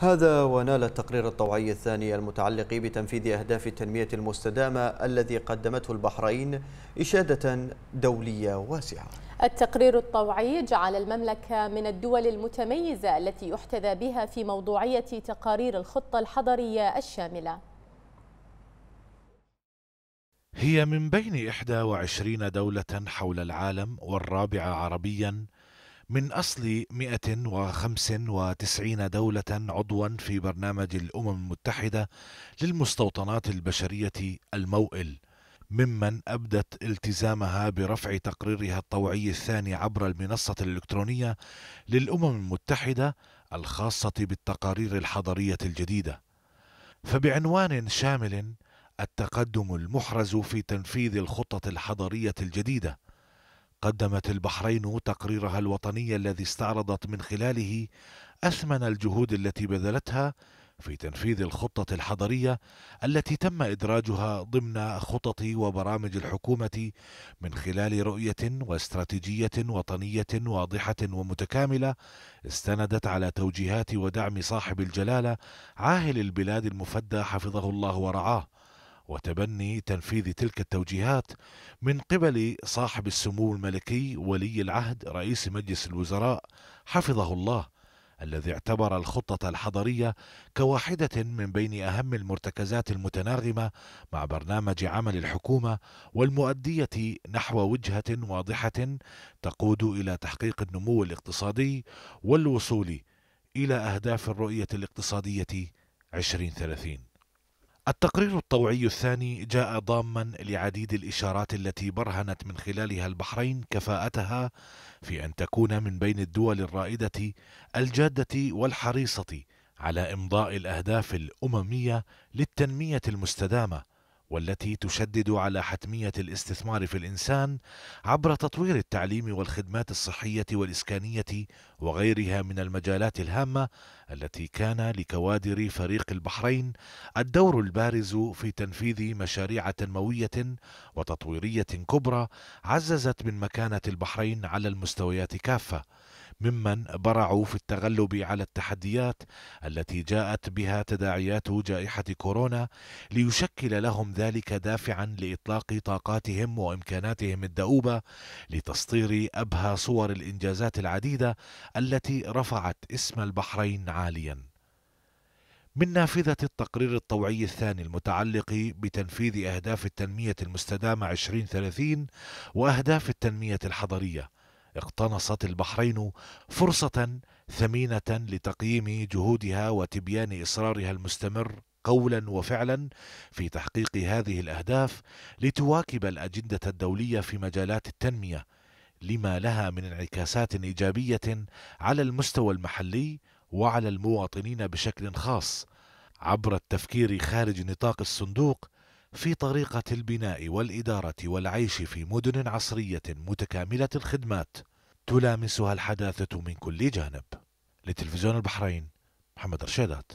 هذا ونال التقرير الطوعي الثاني المتعلق بتنفيذ أهداف التنمية المستدامة الذي قدمته البحرين إشادة دولية واسعة. التقرير الطوعي جعل المملكة من الدول المتميزة التي يحتذى بها في موضوعية تقارير الخطة الحضرية الشاملة. هي من بين 21 دولة حول العالم والرابعة عربيا من أصل 195 دولة عضوا في برنامج الأمم المتحدة للمستوطنات البشرية الموئل ممن أبدت التزامها برفع تقريرها الطوعي الثاني عبر المنصة الإلكترونية للأمم المتحدة الخاصة بالتقارير الحضرية الجديدة. فبعنوان شامل التقدم المحرز في تنفيذ الخطة الحضرية الجديدة. قدمت البحرين تقريرها الوطني الذي استعرضت من خلاله أثمن الجهود التي بذلتها في تنفيذ الخطة الحضرية التي تم إدراجها ضمن خطط وبرامج الحكومة من خلال رؤية واستراتيجية وطنية واضحة ومتكاملة استندت على توجيهات ودعم صاحب الجلالة عاهل البلاد المفدى حفظه الله ورعاه. وتبني تنفيذ تلك التوجيهات من قبل صاحب السمو الملكي ولي العهد رئيس مجلس الوزراء حفظه الله الذي اعتبر الخطة الحضرية كواحدة من بين أهم المرتكزات المتناغمة مع برنامج عمل الحكومة والمؤدية نحو وجهة واضحة تقود إلى تحقيق النمو الاقتصادي والوصول إلى أهداف الرؤية الاقتصادية 2030 التقرير الطوعي الثاني جاء ضاما لعديد الإشارات التي برهنت من خلالها البحرين كفاءتها في أن تكون من بين الدول الرائدة الجادة والحريصة على إمضاء الأهداف الأممية للتنمية المستدامة والتي تشدد على حتمية الاستثمار في الإنسان عبر تطوير التعليم والخدمات الصحية والإسكانية وغيرها من المجالات الهامة التي كان لكوادر فريق البحرين الدور البارز في تنفيذ مشاريع تنموية وتطويرية كبرى عززت من مكانة البحرين على المستويات كافة. ممن برعوا في التغلب على التحديات التي جاءت بها تداعيات جائحة كورونا ليشكل لهم ذلك دافعا لإطلاق طاقاتهم وإمكاناتهم الدؤوبة لتسطير أبهى صور الإنجازات العديدة التي رفعت اسم البحرين عاليا. من نافذة التقرير الطوعي الثاني المتعلق بتنفيذ أهداف التنمية المستدامة 2030 وأهداف التنمية الحضرية اقتنصت البحرين فرصة ثمينة لتقييم جهودها وتبيان إصرارها المستمر قولا وفعلا في تحقيق هذه الأهداف لتواكب الأجندة الدولية في مجالات التنمية لما لها من انعكاسات إيجابية على المستوى المحلي وعلى المواطنين بشكل خاص عبر التفكير خارج نطاق الصندوق في طريقة البناء والإدارة والعيش في مدن عصرية متكاملة الخدمات تلامسها الحداثة من كل جانب. لتلفزيون البحرين محمد رشيدات.